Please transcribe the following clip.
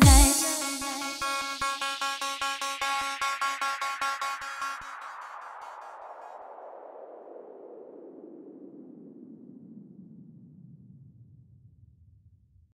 night.